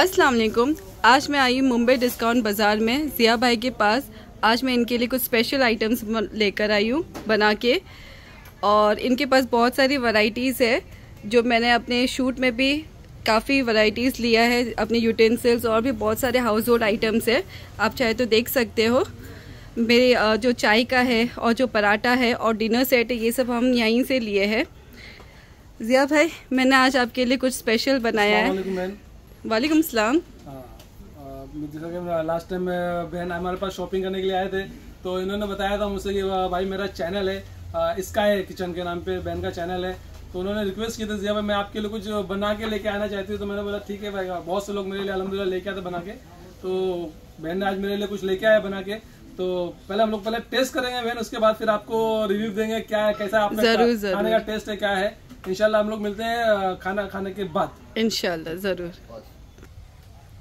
अस्सलाम वालेकुम। आज मैं आई मुंबई डिस्काउंट बाज़ार में। ज़िया भाई के पास आज मैं इनके लिए कुछ स्पेशल आइटम्स लेकर आई हूँ बना के। और इनके पास बहुत सारी वैरायटीज़ है, जो मैंने अपने शूट में भी काफ़ी वैरायटीज़ लिया है। अपने यूटेंसिल्स और भी बहुत सारे हाउस होल्ड आइटम्स है। आप चाहे तो देख सकते हो। मेरे जो चाय का है और जो पराठा है और डिनर सेट है, ये सब हम यहीं से लिए हैं। ज़िया भाई, मैंने आज आपके लिए कुछ स्पेशल बनाया है। वालेकुम सलाम। हाँ, जैसा कि लास्ट टाइम बहन हमारे पास शॉपिंग करने के लिए आए थे तो इन्होंने बताया था मुझसे कि भाई मेरा चैनल है स्काई किचन के नाम पे बहन का चैनल है। तो उन्होंने रिक्वेस्ट की थी जिया भाई मैं आपके लिए कुछ बना के लेके आना चाहती हूँ। तो मैंने बोला ठीक है भाई बहुत से लोग मेरे लिए अलहमदिल्ला लेके आते बना के। तो बहन ने आज मेरे लिए कुछ लेके आया बना के। तो पहले हम लोग पहले टेस्ट करेंगे बहन उसके बाद फिर आपको रिव्यू देंगे क्या है कैसा आपका खाने का टेस्ट है क्या है। इनशाला हम लोग मिलते हैं खाना खाने के बाद। इनशाला ज़रूर।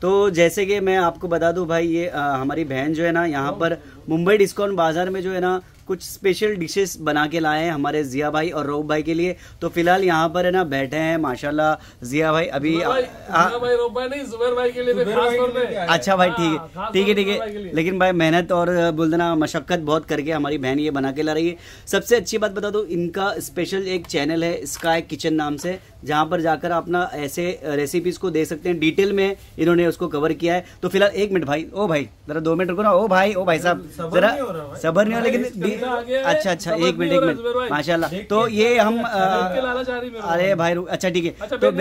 तो जैसे कि मैं आपको बता दूँ भाई ये आ, हमारी बहन जो है ना यहाँ पर मुंबई डिस्काउंट बाज़ार में जो है ना कुछ स्पेशल डिशेस बना के लाए हैं हमारे जिया भाई और रोब भाई के लिए। तो फ़िलहाल यहाँ पर है ना बैठे हैं माशाल्लाह जिया भाई अभी अच्छा भाई ठीक है हाँ, ठीक है ठीक है। लेकिन भाई मेहनत और बोल देना मशक्कत बहुत करके हमारी बहन ये बना के ला रही है। सबसे अच्छी बात बता दो इनका स्पेशल एक चैनल है स्काई किचन नाम से जहाँ पर जाकर अपना ऐसे रेसिपीज़ को दे सकते हैं। डिटेल में इन्होंने उसको कवर किया है। तो फ़िलहाल एक मिनट भाई ओ भाई जरा दो मिनट रुको ना ओ भाई ओ भाई साहब जरा सबर नहीं हो लेकिन अच्छा अच्छा एक मिनट एक मिनट। माशाल्लाह। तो ये हम अरे भाई। अच्छा ठीक है। अच्छा, तो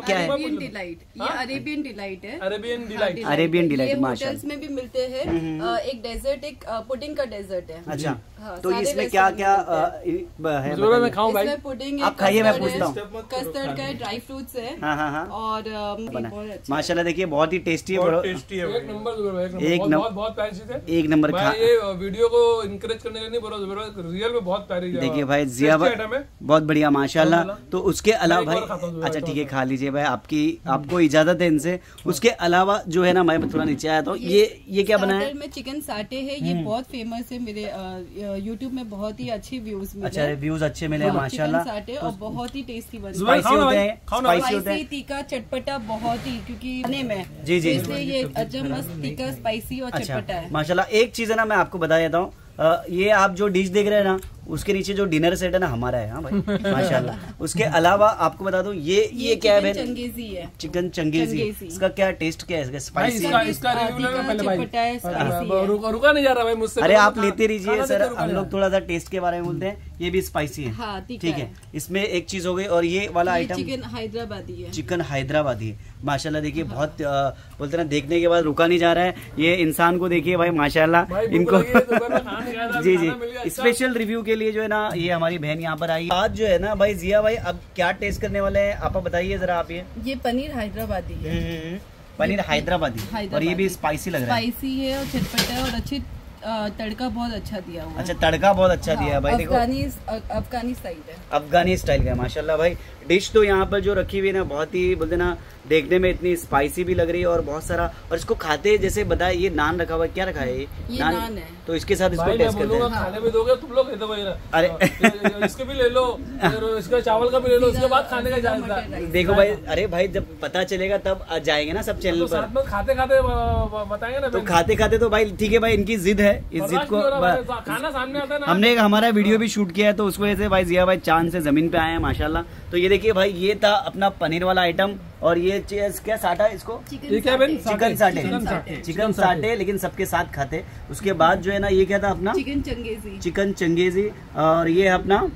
क्या है? Arabian delight. है? Arabian delight Arabian delight. Hotels में भी मिलते हैं। हम्म, हम्म। एक डेजर्ट एक पुडिंग का डेजर्ट है। अच्छा हाँ, तो इसमें क्या क्या है। मैं खाऊं भाई। पुडिंग आप खाइए मैं पूछता हूँ। कस्टर्ड का ड्राई फ्रूट्स है। हाँ हाँ हाँ। और अच्छा माशाल्लाह देखिए बहुत ही टेस्टी है एक नंबर एक नंबर। एक नंबर खा ये वीडियो को इंकरेज करने रियल में बहुत प्यारी देखिए भाई जिया बहुत बढ़िया माशाल्लाह। तो उसके अलावा भाई अच्छा ठीक है खा लीजिए भाई आपकी आपको इजाज़त है इनसे। उसके अलावा जो है ना मैं थोड़ा नीचे आया था ये ये क्या बना है? चिकन साटे है ये हम्म। बहुत फ़ेमस है मेरे यूट्यूब में बहुत ही अच्छे व्यूज़ मिले। अच्छा व्यूज़ अच्छे मिले हाँ, माशाल्लाह। साटे और बहुत ही टेस्टी बने। स्पाइसी होते हैं स्पाइसी होते हैं। तीखा चटपटा बहुत ही क्योंकि खाने में। जी जी। इसलिए ये अच्छा मस्त तीखा स्पाइसी और अच्छा, चटपटा है। माशाल्लाह एक चीज़ है ना मैं आपको बता देता हूँ। ये आप जो डिश देख रहे हैं ना उसके नीचे जो डिनर सेट है ना हमारा है हाँ भाई माशाल्लाह। उसके अलावा आपको बता दूँ ये ये, ये क्या है चंगेजी है। चिकन चंगेजी। इसका क्या टेस्ट क्या है इसका? स्पाइसी इसका, इसका रुका नहीं जा रहा भाई मुझसे अरे आप लेते रहिए सर हम लोग थोड़ा सा टेस्ट के बारे में बोलते हैं ये भी स्पाइसी है। हाँ, ठीक है। इसमें एक चीज़ हो गई और ये वाला आइटम चिकन हैदराबादी है। चिकन हैदराबादी है। माशाल्लाह देखिए हाँ। बहुत बोलते ना देखने के बाद रुका नहीं जा रहा है। ये इंसान को देखिए भाई माशाल्लाह इनको तो जी जी। स्पेशल रिव्यू के लिए जो है ना ये हमारी बहन यहाँ पर आई। आज जो है ना भाई जिया भाई अब क्या टेस्ट करने वाले हैं? आप बताइए जरा आप ये। ये पनीर हैदराबादी है। हम्म, हम्म, हम्म। पनीर हैदराबादी। और ये भी स्पाइसी लग रहा है। स्पाइसी है और चटपटा है और अच्छी तड़का बहुत अच्छा दिया हुआ अच्छा तड़का बहुत अच्छा हाँ, दिया है भाई देखो। अफगानी स्टाइल है। अफगानी स्टाइल का माशाल्लाह भाई। डिश तो यहाँ पर जो रखी हुई है ना बहुत ही बोलते ना देखने में इतनी स्पाइसी भी लग रही है और बहुत सारा और इसको खाते जैसे बताए ये नान रखा हुआ क्या रखा है ये, ये नान, नान है। तो इसके साथ इसको टेस्ट करते हैं। खाने भी दोगे तुम लोग अरे। हाँ, इसके भी ले लो इसका चावल का भी ले लो उसके बाद खाने का देखो भाई अरे भाई जब पता चलेगा तब आ जाएँगे ना सब चैनल तो पर। खाते खाते बताएँगे ना तो खाते खाते तो भाई ठीक है भाई इनकी जिद है। इस जिद को खाना सामने आता है हमने हमारा वीडियो भी शूट किया है तो उसको ऐसे भाई जिया भाई चाँद से ज़मीन पे आए हैं माशाल्लाह। तो ये देखिए भाई ये था अपना पनीर वाला आइटम और ये क्या साटा है इसको? चिकन साटे चिकन साटे लेकिन सबके साथ खाते। उसके बाद जो है ना ये क्या था अपना? चिकन चंगेजी। चिकन चंगेजी और ये अपना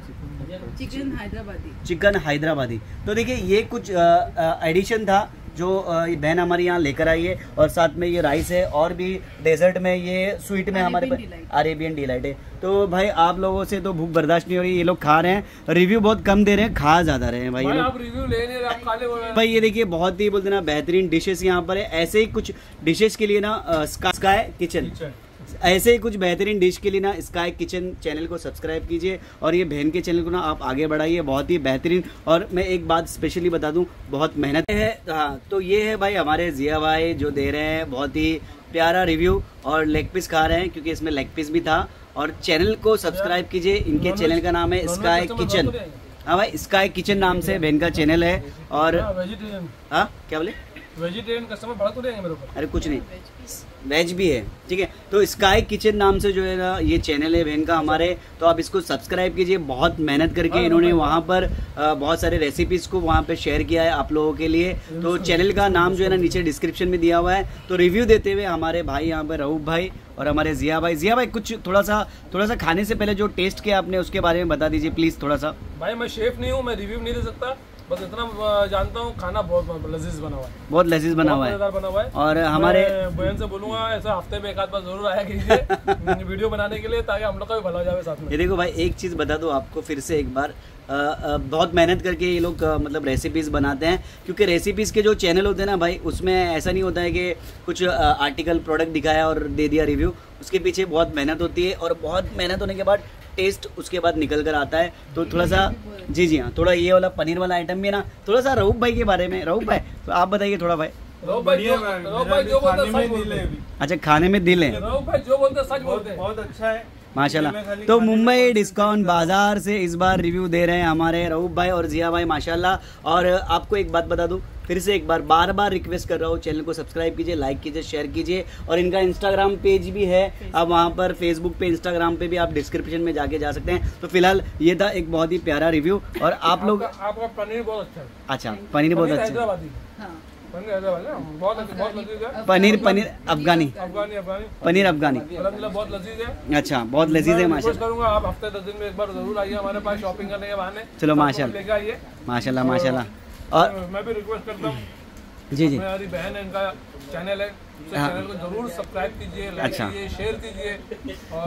चिकन हैदराबादी। चिकन हैदराबादी। तो देखिए ये कुछ एडिशन था। जो बहन हमारी यहाँ लेकर आई है और साथ में ये राइस है और भी डेजर्ट में ये स्वीट में हमारे अरेबियन डिलाइट है। तो भाई आप लोगों से तो भूख बर्दाश्त नहीं हो रही ये लोग खा रहे हैं। रिव्यू बहुत कम दे रहे हैं खा ज़्यादा रहे हैं भाई, भाई आप रिव्यू ले रहे हैं भाई ये देखिए बहुत ही बोलते ना बेहतरीन डिशेस यहाँ पर है। ऐसे ही कुछ डिशेस के लिए ना स्काई किचन ऐसे ही कुछ बेहतरीन डिश के लिए ना स्काई किचन चैनल को सब्सक्राइब कीजिए और ये बहन के चैनल को ना आप आगे बढ़ाइए बहुत ही बेहतरीन। और मैं एक बात स्पेशली बता दूँ बहुत मेहनत है। हाँ तो ये है भाई हमारे जिया भाई जो दे रहे हैं बहुत ही प्यारा रिव्यू और लेग पीस खा रहे हैं क्योंकि इसमें लेग पीस भी था। और चैनल को सब्सक्राइब कीजिए इनके चैनल का नाम है स्काई किचन हाँ भाई स्काई किचन नाम से बहन का चैनल है। और हाँ, हाँ क्या बोले? वेजिटेरियन कस्टमर भड़क तो देंगे मेरे ऊपर। अरे कुछ नहीं। वेज भी है ठीक है? तो स्काई किचन नाम से जो है ना ये चैनल है बहन का हमारे। तो आप इसको सब्सक्राइब कीजिए बहुत मेहनत करके हाँ, इन्होंने हाँ, वहाँ पर बहुत सारे रेसिपीज़ को वहाँ पे शेयर किया है आप लोगों के लिए। तो चैनल का नाम जो है ना नीचे डिस्क्रिप्शन में दिया हुआ है। तो रिव्यू देते हुए हमारे भाई यहाँ पर रऊफ भाई और हमारे जिया भाई। जिया भाई कुछ थोड़ा सा थोड़ा सा खाने से पहले जो टेस्ट किया आपने उसके बारे में बता दीजिए प्लीज़ थोड़ा सा। भाई मैं शेफ नहीं हूँ मैं रिव्यू नहीं दे सकता। बस इतना जानता हूँ खाना बहुत लजीज बना हुआ है। बहुत लजीज बना हुआ है। बना हुआ है। और हमारे बहन से बोलूँगा ऐसा हफ़्ते में एक आध बार ज़रूर आया कीजिए वीडियो बनाने के लिए ताकि हम लोग का भी भला हो जाए साथ में। ये देखो भाई एक चीज़ बता दो आपको फिर से एक बार। अ, अ, बहुत मेहनत करके ये लोग मतलब रेसिपीज़ बनाते हैं क्योंकि रेसिपीज़ के जो चैनल होते हैं ना भाई उसमें ऐसा नहीं होता है कि कुछ आ, आर्टिकल प्रोडक्ट दिखाया और दे दिया रिव्यू उसके पीछे बहुत मेहनत होती है और बहुत मेहनत होने के बाद टेस्ट उसके बाद निकल कर आता है। तो थोड़ा सा जी जी हाँ थोड़ा ये वाला पनीर वाला आइटम भी है ना थोड़ा सा रऊफ भाई के बारे में रऊफ भाई तो आप बताइए थोड़ा भाई। रघु भाई जो रघु भाई जो बोलते सच बोलते। अच्छा खाने में दिल रघु भाई जो बोलते सच बोलते हैं। बहुत अच्छा है। माशाल्लाह। तो मुंबई डिस्काउंट बाज़ार से इस बार रिव्यू दे रहे हैं हमारे रऊफ भाई और जिया भाई माशाल्लाह। और आपको एक बात बता दूँ फिर से एक बार बार बार रिक्वेस्ट कर रहा हूँ चैनल को सब्सक्राइब कीजिए लाइक कीजिए शेयर कीजिए। और इनका इंस्टाग्राम पेज भी है। आप वहाँ पर फेसबुक पे इंस्टाग्राम पे भी आप डिस्क्रिप्शन में जाके जा सकते हैं। तो फ़िलहाल ये था एक बहुत ही प्यारा रिव्यू और आप लोग आपका पनीर बहुत अच्छा अच्छा पनीर बहुत अच्छा है। हैदराबादी हाँ। पनीर है पनीर पनीर अफगानी। पनीर अफगानी। बहुत लजीज है। अच्छा बहुत लजीज है माशा करूँगा आप हफ़्ते दस दिन में एक बार ज़रूर आइए हमारे पास शॉपिंग करने के बहाने। चलो, सबको माशाल्लाह। माशाल्लाह माशाल्लाह। और मैं भी रिक्वेस्ट करता हूँ। जी जी। मेरी बहन है इनका चैनल है। हाँ। चैनल को ज़रूर सब्सक्राइब कीजिए अच्छा। शेयर कीजिए।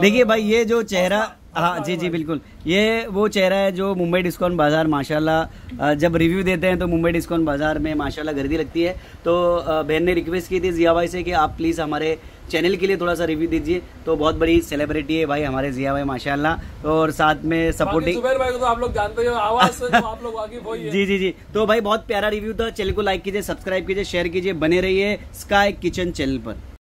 देखिए भाई ये जो चेहरा हाँ जी जी बिल्कुल। ये वो चेहरा है जो मुंबई डिस्काउंट बाज़ार माशाल्लाह जब रिव्यू देते हैं तो मुंबई डिस्काउंट बाज़ार में माशाल्लाह गर्दी लगती है। तो बहन ने रिक्वेस्ट की थी जिया भाई से कि आप प्लीज़ हमारे चैनल के लिए थोड़ा सा रिव्यू दीजिए। तो बहुत बड़ी सेलिब्रिटी है भाई हमारे जिया भाई माशाल्लाह। और साथ में सपोर्टिंग भाई को तो आप लोग जानते हो आवाज़ से तो आप लोग वाकिफ जी जी जी। तो भाई बहुत प्यारा रिव्यू था। चैनल को लाइक कीजिए सब्सक्राइब कीजिए शेयर कीजिए। बने रहिए स्काई किचन चैनल पर।